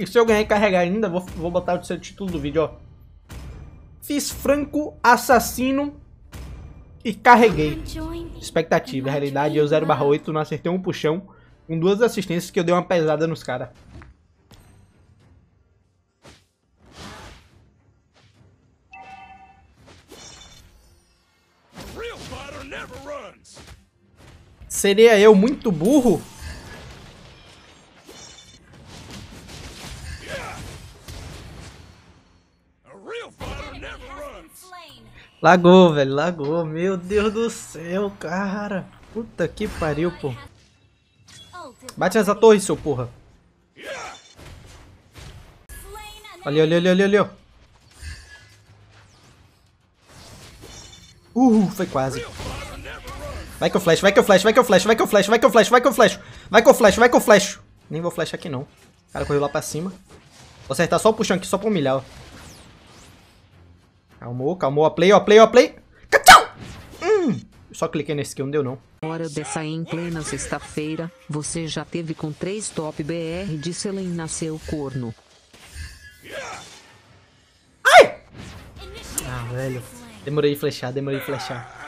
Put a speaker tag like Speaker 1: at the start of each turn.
Speaker 1: E se eu ganhar e carregar ainda, vou, vou botar o seu título do vídeo, ó. Fiz franco, assassino e carreguei. Expectativa, realidade, eu 0 barra 8, não acertei um puxão. Com duas assistências que eu dei uma pesada nos caras. Seria eu muito burro? Lagou, velho, lagou. Meu Deus do céu, cara. Puta que pariu, pô. Bate nessa torre, seu porra. Ali, ali, ali, ali, ali, ó. Uh, foi quase. Vai que eu flash, vai que eu flash, vai que eu flash, vai que eu flash, vai que eu flash, vai que eu flash. Vai que eu flash, vai que eu flash. Nem vou flash aqui não. O cara correu lá pra cima. Vou acertar só o puxão aqui, só pra humilhar, ó. Calmou, calmou. A play, ó, a play, ó, a play. Cachau! Hum, só cliquei nesse skill, não deu não.
Speaker 2: Hora dessa em plena sexta-feira, você já teve com 3 top BR de Selena seu corno.
Speaker 1: Ai! Ah, velho. Demorei de flechar, demorei de flechar.